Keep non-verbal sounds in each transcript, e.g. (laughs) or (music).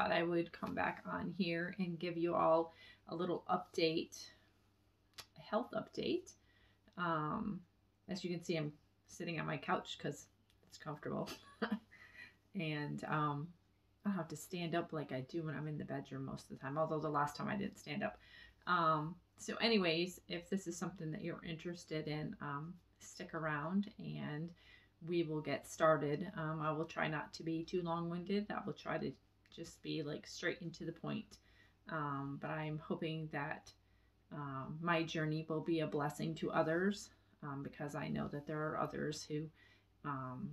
thought I would come back on here and give you all a little update, a health update. Um, as you can see, I'm sitting on my couch because it's comfortable. (laughs) and um, I don't have to stand up like I do when I'm in the bedroom most of the time, although the last time I didn't stand up. Um, so, anyways, if this is something that you're interested in, um, stick around and we will get started. Um, I will try not to be too long winded. I will try to just be like straight into the point. Um, but I'm hoping that um, my journey will be a blessing to others um, because I know that there are others who um,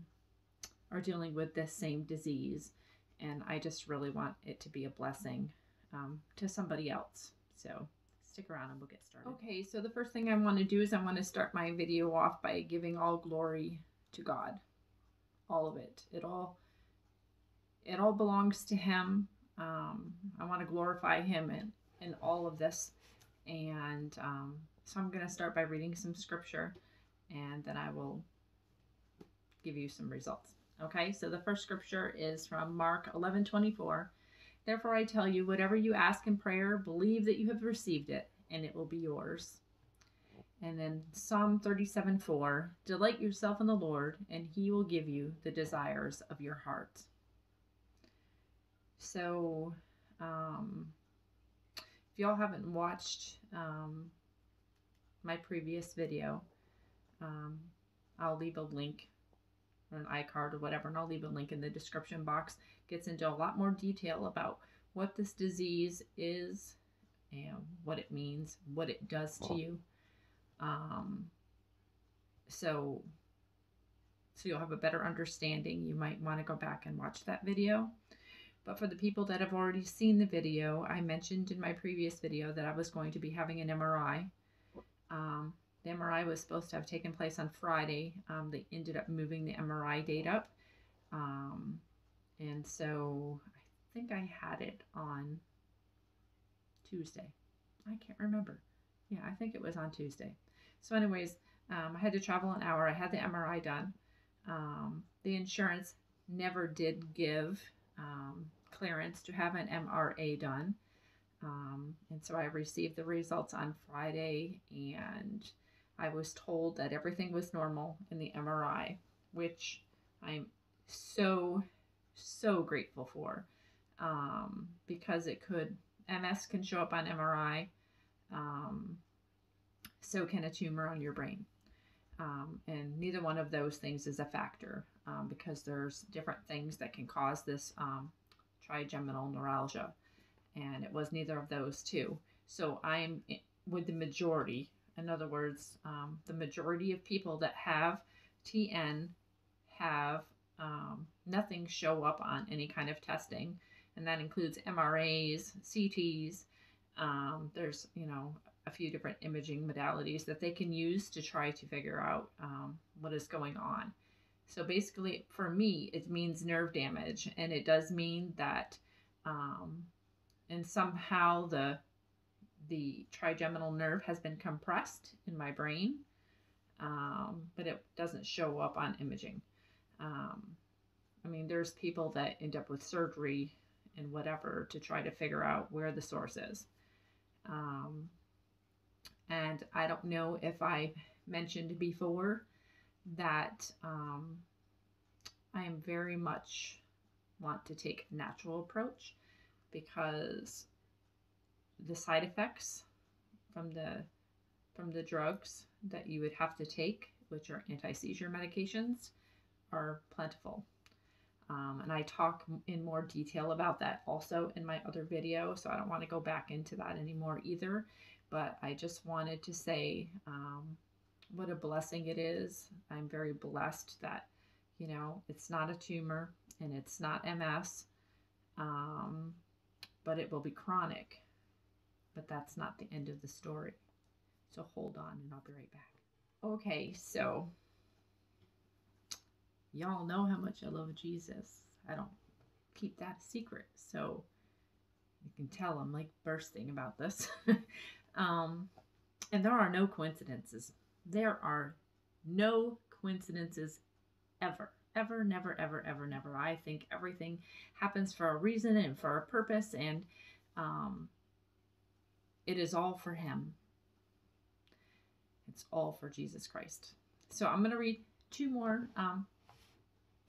are dealing with this same disease. And I just really want it to be a blessing um, to somebody else. So stick around and we'll get started. Okay, so the first thing I want to do is I want to start my video off by giving all glory to God. All of it. It all it all belongs to him. Um, I want to glorify him in, in all of this. And um, so I'm going to start by reading some scripture and then I will give you some results. Okay, so the first scripture is from Mark 11 24. Therefore, I tell you, whatever you ask in prayer, believe that you have received it, and it will be yours. And then Psalm 37 4 Delight yourself in the Lord, and he will give you the desires of your heart. So, um, if y'all haven't watched um, my previous video, um, I'll leave a link or an iCard or whatever, and I'll leave a link in the description box. Gets into a lot more detail about what this disease is and what it means, what it does to you. Um, so, so you'll have a better understanding. You might want to go back and watch that video. But for the people that have already seen the video, I mentioned in my previous video that I was going to be having an MRI. Um, the MRI was supposed to have taken place on Friday. Um, they ended up moving the MRI date up. Um, and so I think I had it on Tuesday. I can't remember. Yeah, I think it was on Tuesday. So, anyways, um, I had to travel an hour. I had the MRI done. Um, the insurance never did give um, clearance to have an MRA done. Um, and so I received the results on Friday, and I was told that everything was normal in the MRI, which I'm so, so grateful for um, because it could, MS can show up on MRI. Um, so can a tumor on your brain. Um, and neither one of those things is a factor um, because there's different things that can cause this um, trigeminal neuralgia. And it was neither of those two. So I'm with the majority. In other words, um, the majority of people that have TN have um, nothing show up on any kind of testing. And that includes MRAs, CTs. Um, there's, you know, a few different imaging modalities that they can use to try to figure out um, what is going on. So basically, for me, it means nerve damage, and it does mean that, um, and somehow the the trigeminal nerve has been compressed in my brain, um, but it doesn't show up on imaging. Um, I mean, there's people that end up with surgery and whatever to try to figure out where the source is. Um, and I don't know if I mentioned before that um, I am very much want to take a natural approach because the side effects from the from the drugs that you would have to take, which are anti-seizure medications, are plentiful. Um, and I talk in more detail about that also in my other video, so I don't want to go back into that anymore either. But I just wanted to say um, what a blessing it is. I'm very blessed that, you know, it's not a tumor and it's not MS, um, but it will be chronic. But that's not the end of the story. So hold on and I'll be right back. Okay, so y'all know how much I love Jesus. I don't keep that a secret. So you can tell I'm like bursting about this. (laughs) Um, and there are no coincidences. There are no coincidences ever, ever, never, ever, ever, never. I think everything happens for a reason and for a purpose, and um, it is all for Him. It's all for Jesus Christ. So I'm going to read two more um,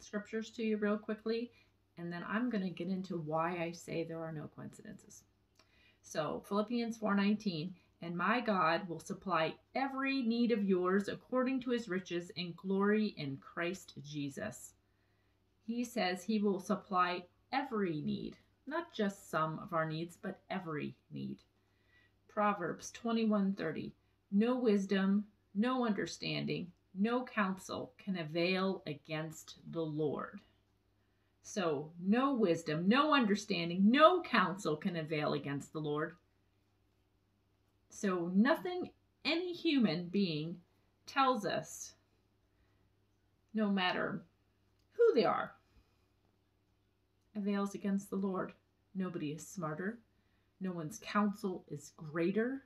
scriptures to you real quickly, and then I'm going to get into why I say there are no coincidences. So Philippians 4:19, and my God will supply every need of yours according to his riches in glory in Christ Jesus. He says he will supply every need, not just some of our needs, but every need. Proverbs 21:30 No wisdom, no understanding, no counsel can avail against the Lord. So, no wisdom, no understanding, no counsel can avail against the Lord. So, nothing any human being tells us, no matter who they are, avails against the Lord. Nobody is smarter. No one's counsel is greater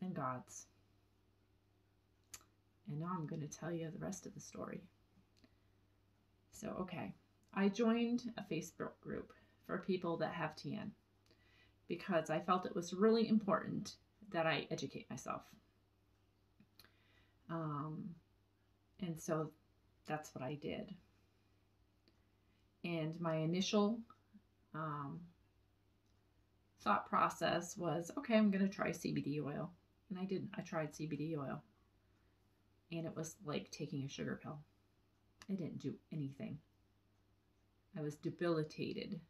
than God's. And now I'm going to tell you the rest of the story. So, okay, I joined a Facebook group for people that have TN because I felt it was really important that I educate myself. Um, and so that's what I did. And my initial um, thought process was okay, I'm going to try CBD oil. And I didn't. I tried CBD oil and it was like taking a sugar pill. It didn't do anything. I was debilitated,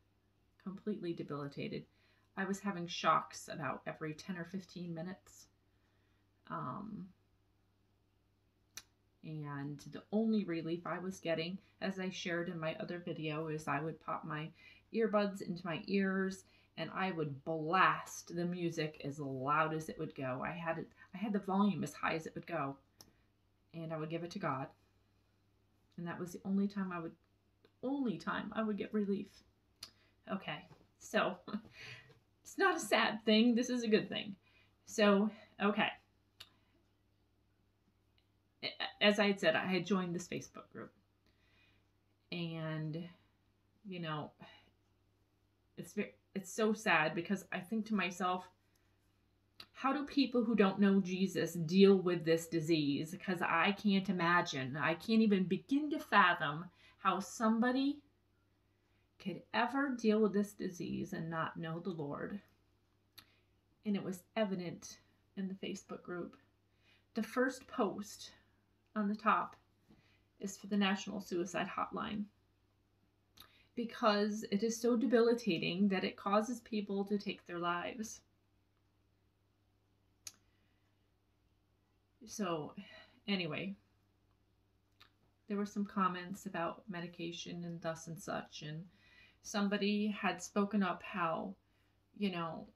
completely debilitated. I was having shocks about every 10 or 15 minutes. Um, and the only relief I was getting, as I shared in my other video, is I would pop my earbuds into my ears and I would blast the music as loud as it would go. I had it, I had the volume as high as it would go and I would give it to God. And that was the only time I would, only time I would get relief. Okay, so (laughs) it's not a sad thing. This is a good thing. So, okay. As I had said, I had joined this Facebook group. And, you know, it's very, it's so sad because I think to myself, how do people who don't know Jesus deal with this disease? Because I can't imagine, I can't even begin to fathom how somebody could ever deal with this disease and not know the Lord. And it was evident in the Facebook group. The first post on the top is for the National Suicide Hotline because it is so debilitating that it causes people to take their lives. so anyway, there were some comments about medication and thus and such, and somebody had spoken up how, you know,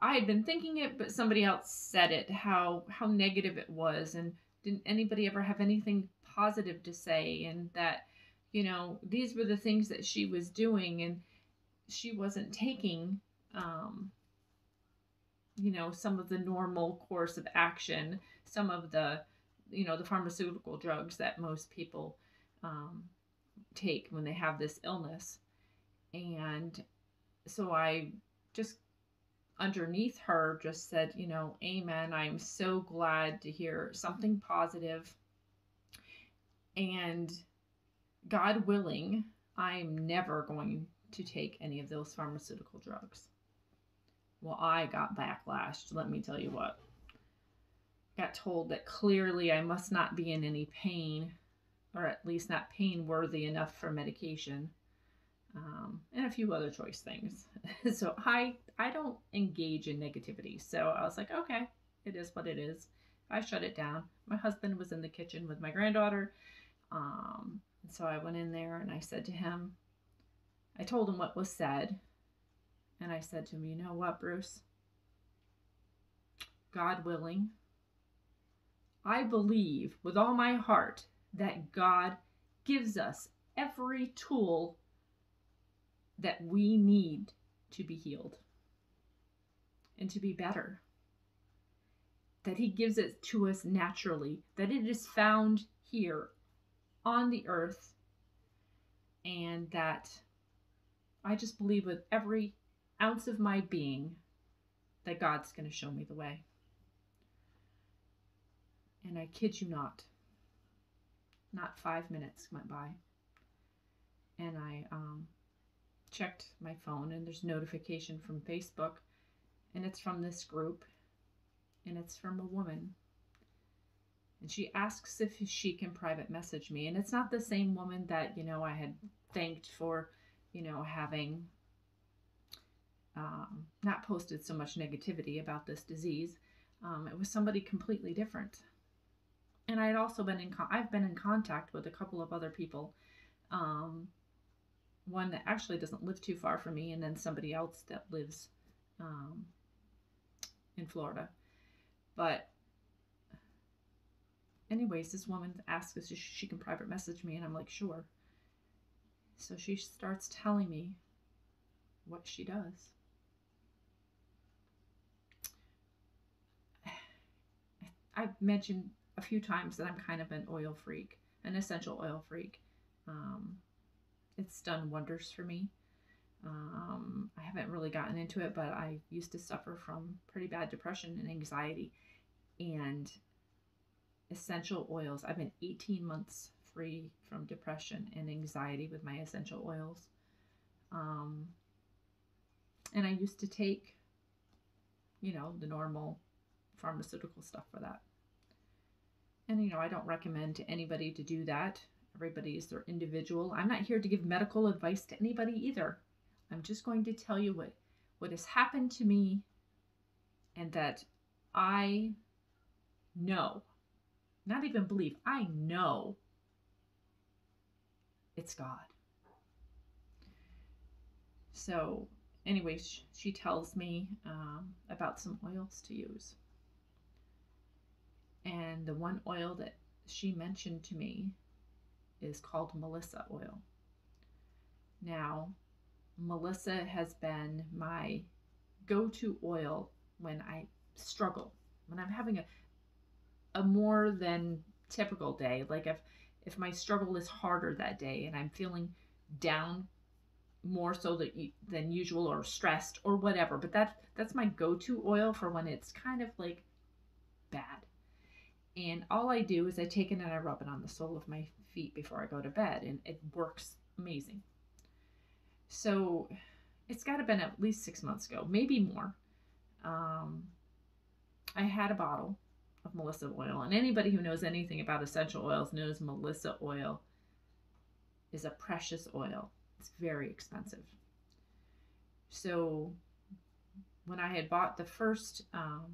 I had been thinking it, but somebody else said it, how how negative it was, and didn't anybody ever have anything positive to say, and that, you know, these were the things that she was doing, and she wasn't taking um, you know some of the normal course of action some of the you know the pharmaceutical drugs that most people um, take when they have this illness. And so i just underneath her just said you know amen. I'm so glad to hear something positive. And god willing i'm never going to take any of those pharmaceutical drugs. Well, I got backlash, let me tell you what. Got told that clearly I must not be in any pain, or at least not pain worthy enough for medication, um, and a few other choice things. (laughs) so I I don't engage in negativity. So I was like, okay, it is what it is. I shut it down. My husband was in the kitchen with my granddaughter. Um, so I went in there and I said to him, I told him what was said and I said to him, You know what, Bruce? God willing, I believe with all my heart that God gives us every tool that we need to be healed and to be better. That He gives it to us naturally, that it is found here on the earth and that I just believe with every ounce of my being that God's going to show me the way. And I kid you not, not five minutes went by. And I um, checked my phone, and there's notification from Facebook, and it's from this group, and it's from a woman. And she asks if she can private message me. And it's not the same woman that, you know, I had thanked for, you know, having um, not posted so much negativity about this disease. Um, it was somebody completely different. And I had also been in, con- I've been in contact with a couple of other people. Um, one that actually doesn't live too far from me, and then somebody else that lives um, in Florida. But, anyways, this woman asks if she can private message me, and I'm like, sure. So she starts telling me what she does. (sighs) I've mentioned a few times that I'm kind of an oil freak, an essential oil freak. Um, it's done wonders for me. Um, I haven't really gotten into it, but I used to suffer from pretty bad depression and anxiety. And essential oils, I've been 18 months free from depression and anxiety with my essential oils. Um, and I used to take, you know, the normal pharmaceutical stuff for that. And, you know, I don't recommend to anybody to do that. Everybody is their individual. I'm not here to give medical advice to anybody either. I'm just going to tell you what, what has happened to me and that I know, not even believe, I know it's God. So, anyways, she tells me um, about some oils to use. And the one oil that she mentioned to me is called Melissa oil. Now, Melissa has been my go to oil when I struggle, when I'm having a, a more than typical day. Like if, if my struggle is harder that day and I'm feeling down more so than usual or stressed or whatever. But that that's my go-to oil for when it's kind of like bad. And all I do is I take it and I rub it on the sole of my feet before I go to bed, and it works amazing. So it's got to have been at least six months ago, maybe more. Um, I had a bottle of Melissa oil, and anybody who knows anything about essential oils knows Melissa oil is a precious oil. It's very expensive. So when I had bought the first um,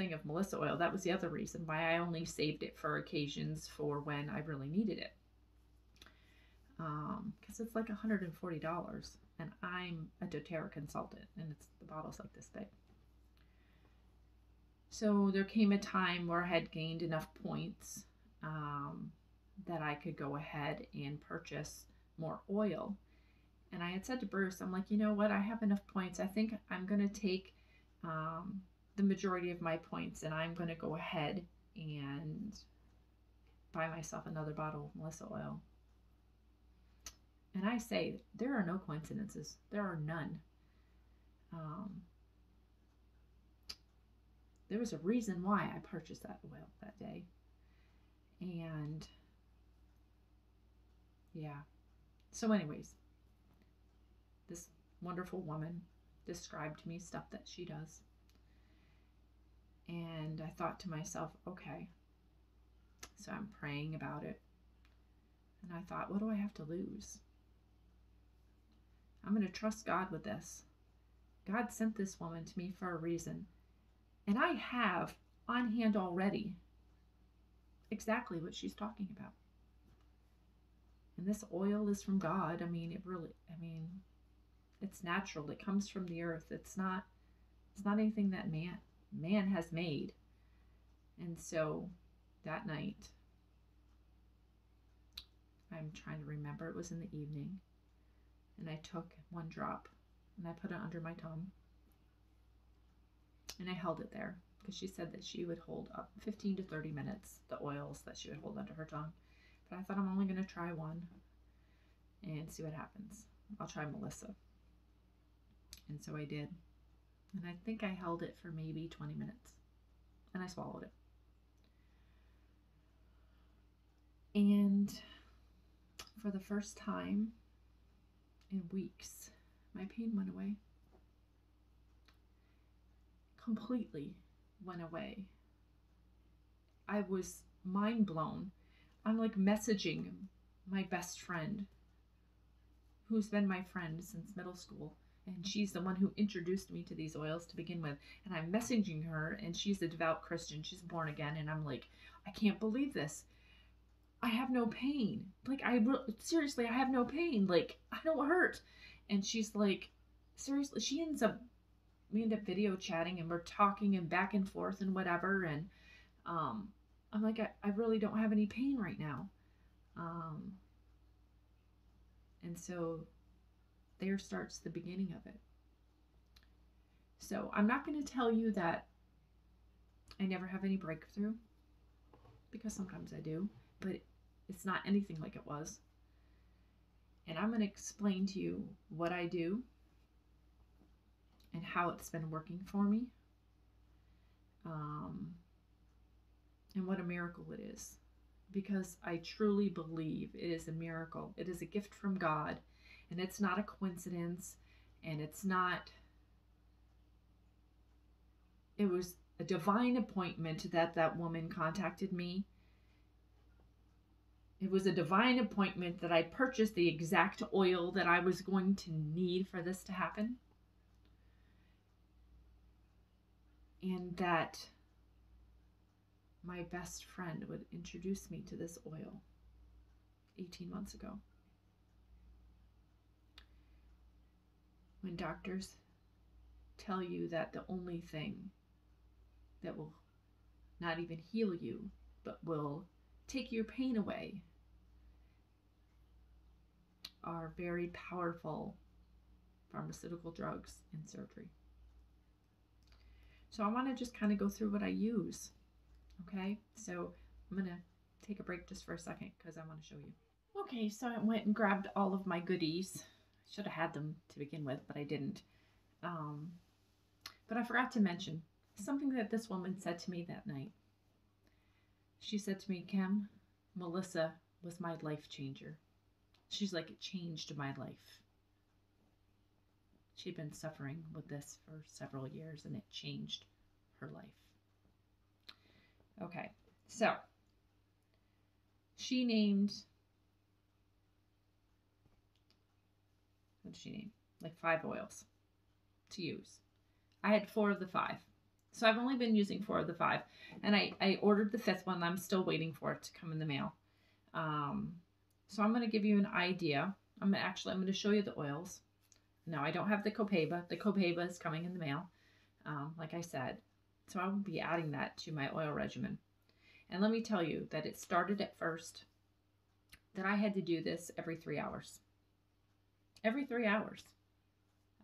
thing of Melissa oil. That was the other reason why I only saved it for occasions for when I really needed it. Because um, it's like $140 and I'm a doTERRA consultant and it's the bottle's like this big. So there came a time where I had gained enough points um, that I could go ahead and purchase more oil. And I had said to Bruce, I'm like, you know what? I have enough points. I think I'm going to take um, the majority of my points and I'm going to go ahead and buy myself another bottle of Melissa oil. And I say, there are no coincidences. There are none. Um, there was a reason why I purchased that oil that day. And yeah. So, anyways, this wonderful woman described to me stuff that she does. And I thought to myself, okay. So I'm praying about it. And I thought, what do I have to lose? I'm going to trust God with this. God sent this woman to me for a reason. And I have on hand already exactly what she's talking about. And this oil is from God. I mean, it really, I mean, it's natural. It comes from the earth. It's not, it's not anything that man, man has made. And so that night, I'm trying to remember, it was in the evening, and I took one drop and I put it under my tongue. And I held it there because she said that she would hold up 15 to 30 minutes the oils that she would hold under her tongue. But I thought I'm only going to try one and see what happens. I'll try Melissa. And so I did. And I think I held it for maybe 20 minutes. And I swallowed it. And for the first time in weeks, my pain went away. Completely went away. I was mind blown. I'm like messaging my best friend, who's been my friend since middle school. And she's the one who introduced me to these oils to begin with. And I'm messaging her, and she's a devout Christian. She's born again. And I'm like, I can't believe this. I have no pain. Like, I seriously, I have no pain. Like, I don't hurt. And she's like, seriously, she ends up, we end up video chatting and we're talking and back and forth and whatever. And, um, I'm like, I, I really don't have any pain right now. Um, and so there starts the beginning of it. So I'm not going to tell you that I never have any breakthrough because sometimes I do, but it's not anything like it was. And I'm going to explain to you what I do and how it's been working for me. Um, and what a miracle it is. Because I truly believe it is a miracle. It is a gift from God, and it's not a coincidence, and it's not. It was a divine appointment that that woman contacted me. It was a divine appointment that I purchased the exact oil that I was going to need for this to happen. And that my best friend would introduce me to this oil 18 months ago. When doctors tell you that the only thing that will not even heal you, but will take your pain away, are very powerful pharmaceutical drugs and surgery. So I want to just kind of go through what I use Okay, so I'm gonna take a break just for a second because I want to show you. Okay, so I went and grabbed all of my goodies. Should have had them to begin with, but I didn't. Um, but I forgot to mention something that this woman said to me that night. She said to me, Kim, Melissa was my life changer. She's like, it changed my life. She'd been suffering with this for several years and it changed her life. Okay, so she named, did she name? Like five oils to use. I had four of the five. So I've only been using four of the five. And I, I ordered the fifth one. I'm still waiting for it to come in the mail. Um, so I'm going to give you an idea. I'm gonna, actually, I'm going to show you the oils. No, I don't have the Copaiba. The Copaiba is coming in the mail, um, like I said. So I will be adding that to my oil regimen. And let me tell you that it started at first that I had to do this every three hours. Every three hours,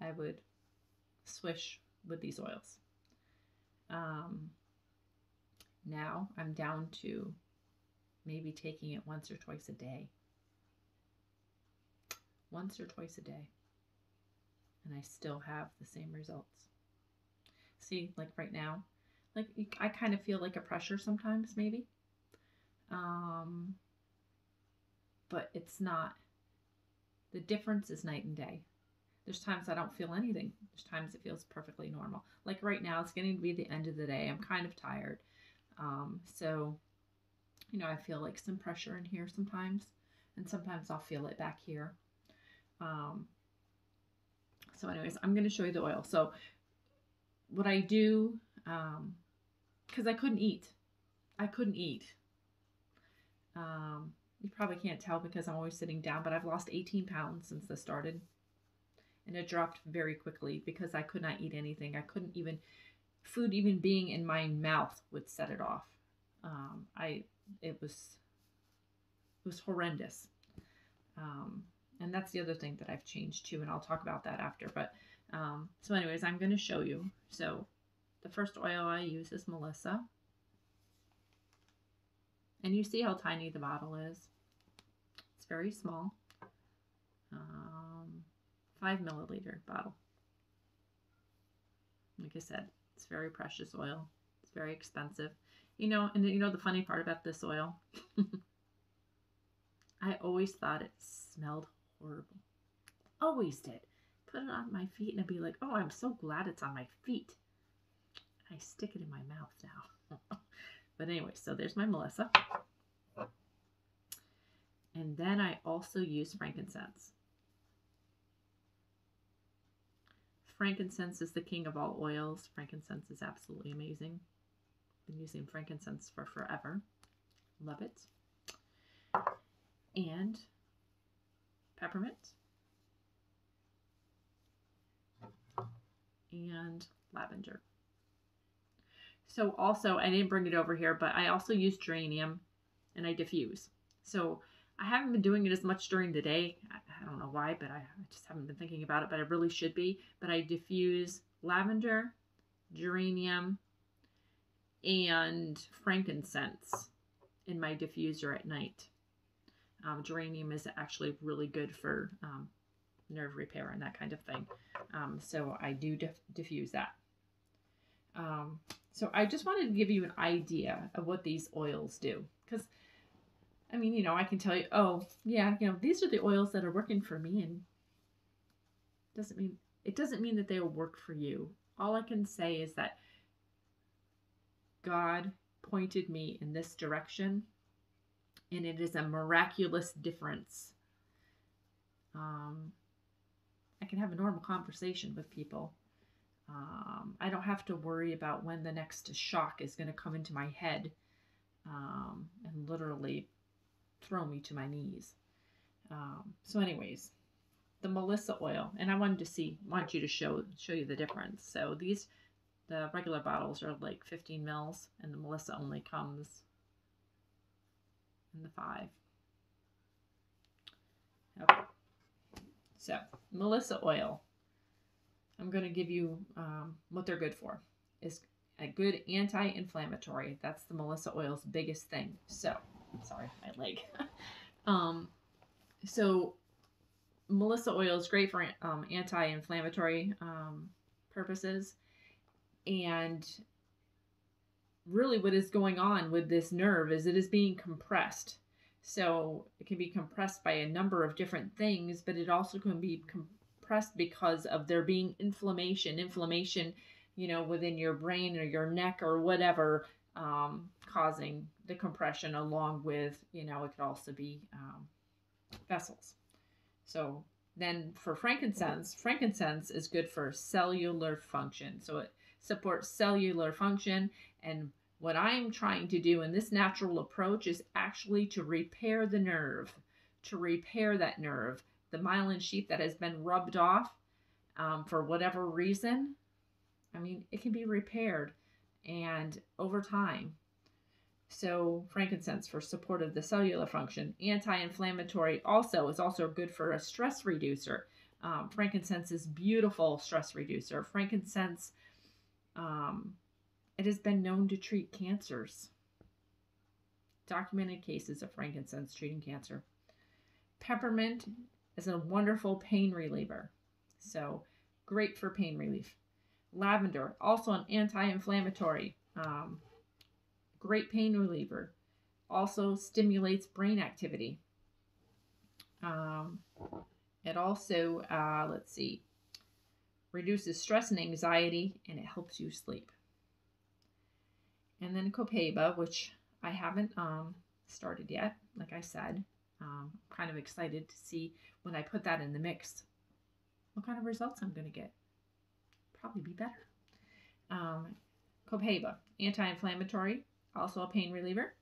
I would swish with these oils. Um, now I'm down to maybe taking it once or twice a day. Once or twice a day. And I still have the same results. See, like right now, like I kind of feel like a pressure sometimes, maybe. Um, but it's not. The difference is night and day. There's times I don't feel anything. There's times it feels perfectly normal. Like right now, it's getting to be the end of the day. I'm kind of tired. Um, so, you know, I feel like some pressure in here sometimes, and sometimes I'll feel it back here. Um, so, anyways, I'm going to show you the oil. So, what I do, um, because I couldn't eat. I couldn't eat. Um, you probably can't tell because I'm always sitting down, but I've lost 18 pounds since this started. And it dropped very quickly because I could not eat anything. I couldn't even, food even being in my mouth would set it off. Um, I, it was, it was horrendous. Um, and that's the other thing that I've changed too, and I'll talk about that after. But um, so, anyways, I'm going to show you. So the first oil I use is Melissa. And you see how tiny the bottle is. It's very small. Um, five milliliter bottle. Like I said, it's very precious oil. It's very expensive. You know, and you know the funny part about this oil? (laughs) I always thought it smelled horrible. Always did. Put it on my feet and I'd be like, oh, I'm so glad it's on my feet. I stick it in my mouth now. (laughs) but anyway, so there's my Melissa. And then I also use frankincense. Frankincense is the king of all oils. Frankincense is absolutely amazing. Been using frankincense for forever. Love it. And peppermint. And lavender. So also, I didn't bring it over here, but I also use geranium and I diffuse. So I haven't been doing it as much during the day. I, I don't know why, but I, I just haven't been thinking about it, but I really should be. But I diffuse lavender, geranium, and frankincense in my diffuser at night. Um, geranium is actually really good for um, nerve repair and that kind of thing. Um, so I do diff diffuse that. Um, so I just wanted to give you an idea of what these oils do. Because, I mean, you know, I can tell you, oh, yeah, you know, these are the oils that are working for me. And doesn't mean, it doesn't mean that they will work for you. All I can say is that God pointed me in this direction. And it is a miraculous difference. Um, I can have a normal conversation with people um, I don't have to worry about when the next shock is going to come into my head um, and literally throw me to my knees. Um, so, anyways, the Melissa oil, and I wanted to see, want you to show show you the difference. So these, the regular bottles are like 15 mils, and the Melissa only comes in the five. Okay. So Melissa oil. I'm going to give you um, what they're good for. Is a good anti-inflammatory. That's the Melissa oil's biggest thing. So, sorry, my leg. (laughs) um, so, Melissa oil is great for um, anti-inflammatory um, purposes, and really, what is going on with this nerve is it is being compressed. So it can be compressed by a number of different things, but it also can be com- suppressed because of there being inflammation, inflammation, you know, within your brain or your neck or whatever, um, causing the compression, along with, you know, it could also be um, vessels. So then for frankincense, frankincense is good for cellular function. So it supports cellular function. And what I'm trying to do in this natural approach is actually to repair the nerve, to repair that nerve the myelin sheath that has been rubbed off um, for whatever reason, I mean, it can be repaired and over time. So frankincense for support of the cellular function. Anti-inflammatory also is also good for a stress reducer. Um, frankincense is beautiful stress reducer. Frankincense, um, it has been known to treat cancers. Documented cases of frankincense treating cancer. Peppermint is a wonderful pain reliever. So great for pain relief. Lavender, also an anti-inflammatory, um, great pain reliever. Also stimulates brain activity. Um, it also, uh, let's see, reduces stress and anxiety, and it helps you sleep. And then Copaiba, which I haven't um, started yet, like I said. Um, kind of excited to see when I put that in the mix what kind of results I'm going to get. Probably be better. Um, Copaiba, anti-inflammatory, also a pain reliever,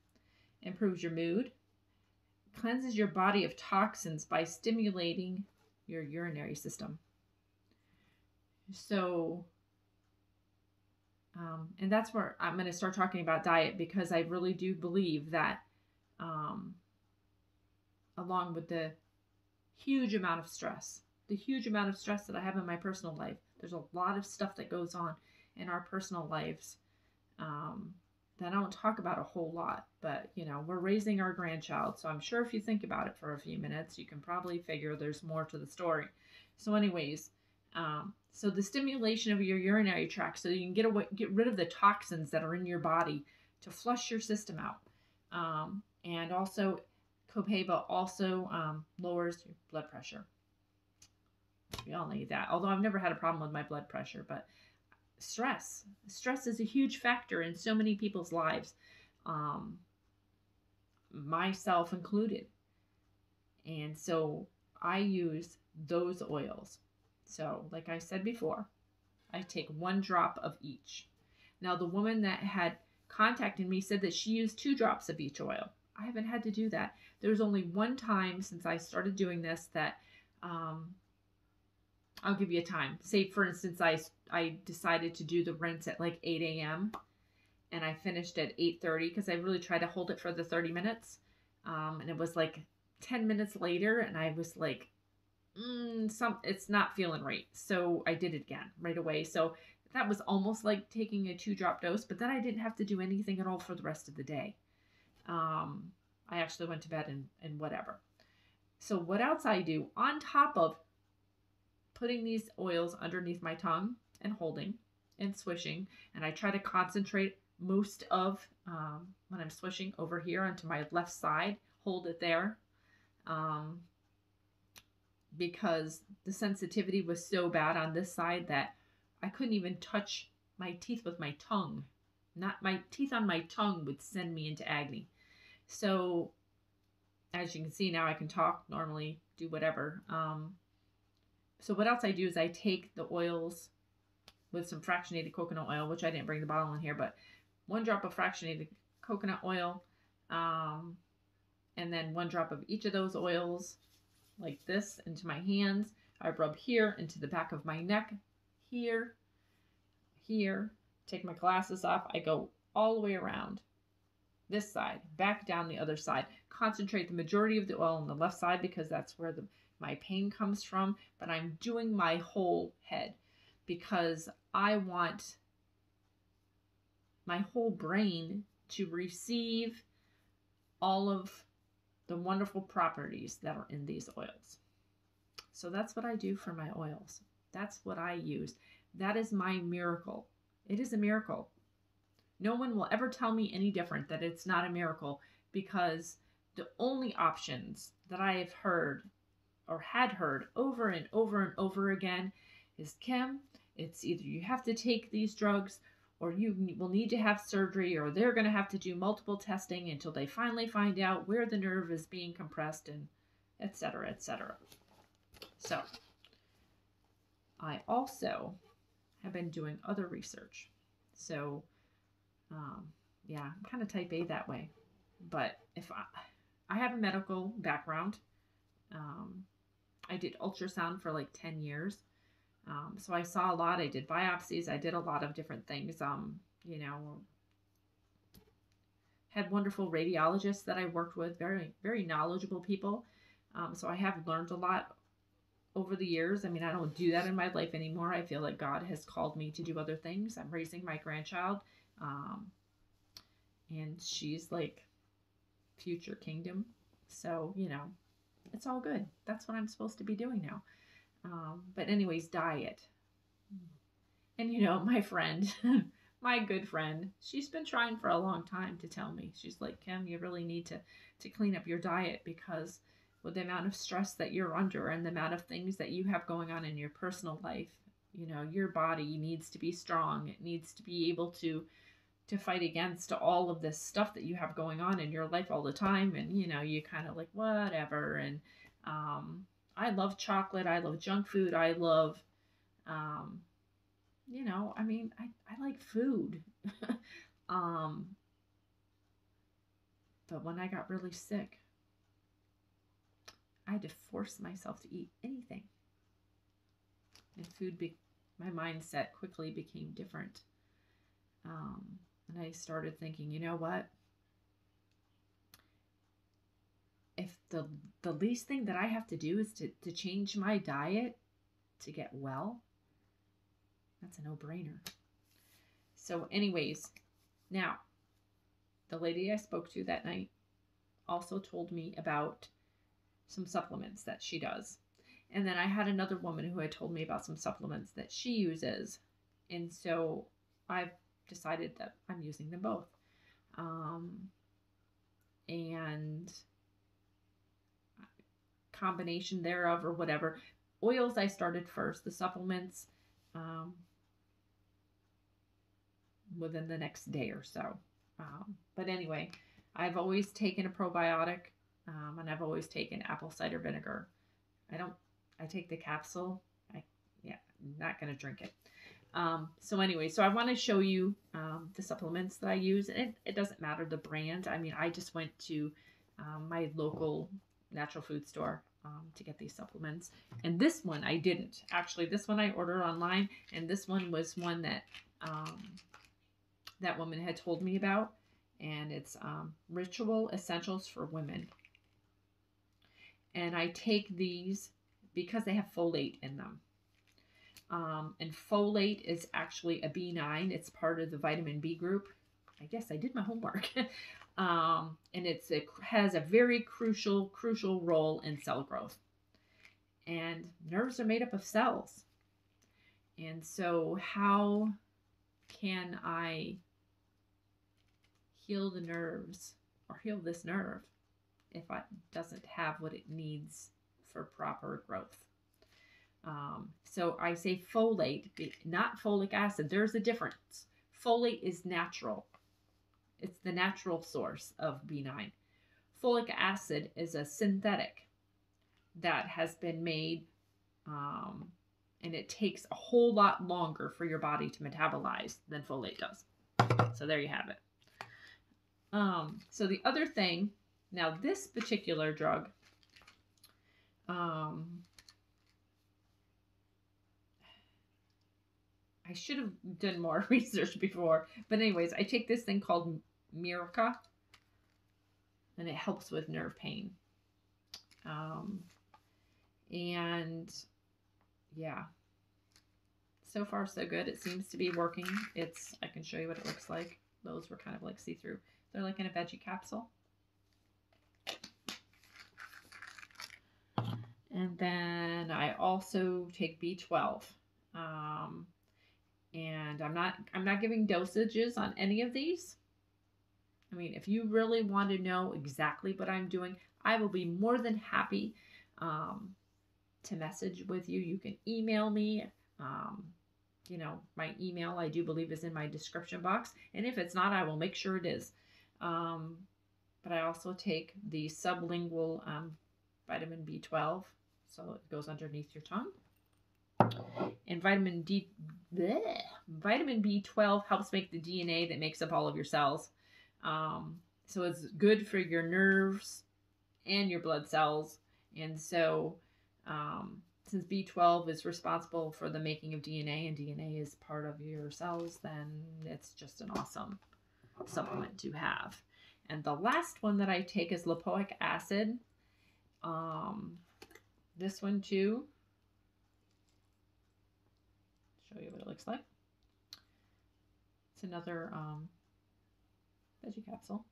improves your mood, cleanses your body of toxins by stimulating your urinary system. So, um, and that's where I'm going to start talking about diet because I really do believe that um, along with the huge amount of stress, the huge amount of stress that I have in my personal life. There's a lot of stuff that goes on in our personal lives. Um, that I don't talk about a whole lot, but you know, we're raising our grandchild, so I'm sure if you think about it for a few minutes, you can probably figure there's more to the story. So, anyways, um, so the stimulation of your urinary tract, so you can get away, get rid of the toxins that are in your body to flush your system out, um, and also Copaiba also um, lowers your blood pressure. We all need that. Although I've never had a problem with my blood pressure, but stress. Stress is a huge factor in so many people's lives, um, myself included. And so I use those oils. So, like I said before, I take one drop of each. Now, the woman that had contacted me said that she used two drops of each oil. I haven't had to do that. There's only one time since I started doing this that um, I'll give you a time. Say, for instance, I I decided to do the rinse at like 8 a.m. and I finished at 8:30 because I really tried to hold it for the 30 minutes. Um, and it was like 10 minutes later, and I was like, mm, some it's not feeling right. So I did it again right away. So that was almost like taking a two drop dose, but then I didn't have to do anything at all for the rest of the day. Um, I actually went to bed and, and whatever. So what else I do on top of putting these oils underneath my tongue and holding and swishing, and I try to concentrate most of um, when I'm swishing over here onto my left side, hold it there. Um, because the sensitivity was so bad on this side that I couldn't even touch my teeth with my tongue. Not my teeth on my tongue would send me into agony. So, as you can see now, I can talk normally, do whatever. Um, so what else I do is I take the oils with some fractionated coconut oil, which I didn't bring the bottle in here, but one drop of fractionated coconut oil, um, and then one drop of each of those oils, like this, into my hands. I rub here into the back of my neck, here, here. Take my glasses off. I go all the way around this side, back down the other side. Concentrate the majority of the oil on the left side because that's where the my pain comes from, but I'm doing my whole head because I want my whole brain to receive all of the wonderful properties that are in these oils. So that's what I do for my oils. That's what I use. That is my miracle. It is a miracle. No one will ever tell me any different that it's not a miracle because the only options that I have heard or had heard over and over and over again is Kim, it's either you have to take these drugs or you will need to have surgery or they're going to have to do multiple testing until they finally find out where the nerve is being compressed and etc etc so i also have been doing other research. So um, yeah i'm kind of type a that way but if i i have a medical background um, I did ultrasound for like 10 years. Um, so I saw a lot. I did biopsies. I did a lot of different things. Um, you know, had wonderful radiologists that I worked with, very, very knowledgeable people. Um, so I have learned a lot over the years. I mean, I don't do that in my life anymore. I feel like God has called me to do other things. I'm raising my grandchild. Um, and she's like future kingdom. So, you know, it's all good. That's what I'm supposed to be doing now. Um, but, anyways, diet. And, you know, (laughs) my friend, my good friend, she's been trying for a long time to tell me. She's like, Kim, you really need to, to clean up your diet because with the amount of stress that you're under and the amount of things that you have going on in your personal life, you know, your body needs to be strong. It needs to be able to to fight against all of this stuff that you have going on in your life all the time and you know you kind of like whatever and um, i love chocolate i love junk food i love um, you know i mean i, I like food. (laughs) Um, but when i got really sick i had to force myself to eat anything. And food be- my mindset quickly became different. Um, and I started thinking, you know what? If the the least thing that I have to do is to, to change my diet to get well, that's a no-brainer. So, anyways, now the lady I spoke to that night also told me about some supplements that she does. And then I had another woman who had told me about some supplements that she uses. And so I've decided that I'm using them both. Um, and combination thereof or whatever. Oils I started first, the supplements um, within the next day or so. Um, but anyway, I've always taken a probiotic um, and I've always taken apple cider vinegar. I don't, I take the capsule. I, yeah, I'm not going to drink it. Um, so anyway, so I want to show you um, the supplements that I use. And it, it, doesn't matter the brand. I mean, I just went to um, my local natural food store um, to get these supplements. And this one I didn't. Actually, this one I ordered online. And this one was one that um, that woman had told me about. And it's um, Ritual Essentials for Women. And I take these because they have folate in them. Um, and folate is actually a B9. It's part of the vitamin B group. I guess I did my homework. (laughs) um, and it's it has a very crucial, crucial role in cell growth. And nerves are made up of cells. And so, how can I heal the nerves or heal this nerve if it doesn't have what it needs for proper growth? Um, so I say folate, not folic acid. There's a difference. Folate is natural. It's the natural source of B9. Folic acid is a synthetic that has been made um, and it takes a whole lot longer for your body to metabolize than folate does. So there you have it. Um, so the other thing, now this particular drug, um, I should have done more (laughs) research before. But anyways, I take this thing called Mirca. And it helps with nerve pain. Um, and yeah. So far so good. It seems to be working. It's I can show you what it looks like. Those were kind of like see-through. They're like in a veggie capsule. And then I also take B12. Um, and I'm not I'm not giving dosages on any of these. I mean, if you really want to know exactly what I'm doing, I will be more than happy um, to message with you. You can email me. Um, you know, my email I do believe is in my description box, and if it's not, I will make sure it is. Um, but I also take the sublingual um, vitamin B12, so it goes underneath your tongue. And vitamin D, bleh, vitamin B12 helps make the DNA that makes up all of your cells. Um, so it's good for your nerves and your blood cells. And so, um, since B12 is responsible for the making of DNA and DNA is part of your cells, then it's just an awesome supplement to have. And the last one that I take is lipoic acid. Um, this one too show you what it looks like. It's another um, veggie capsule.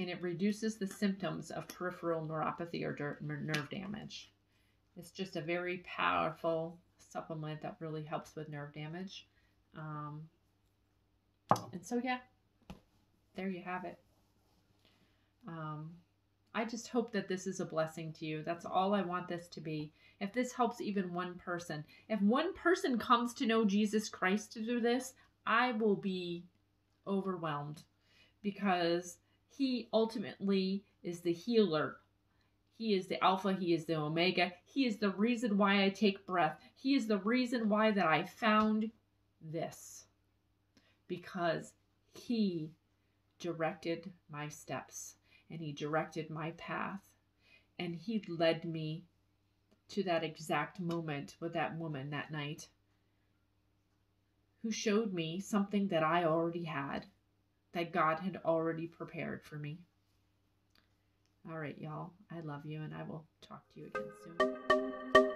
And it reduces the symptoms of peripheral neuropathy or nerve damage. It's just a very powerful supplement that really helps with nerve damage. Um, and so, yeah, there you have it. Um, I just hope that this is a blessing to you. That's all I want this to be. If this helps even one person, if one person comes to know Jesus Christ through this, I will be overwhelmed because he ultimately is the healer. He is the Alpha, He is the Omega. He is the reason why I take breath. He is the reason why that I found this. Because He directed my steps and He directed my path and He led me to that exact moment with that woman that night who showed me something that I already had, that God had already prepared for me. All right, y'all. I love you, and I will talk to you again soon.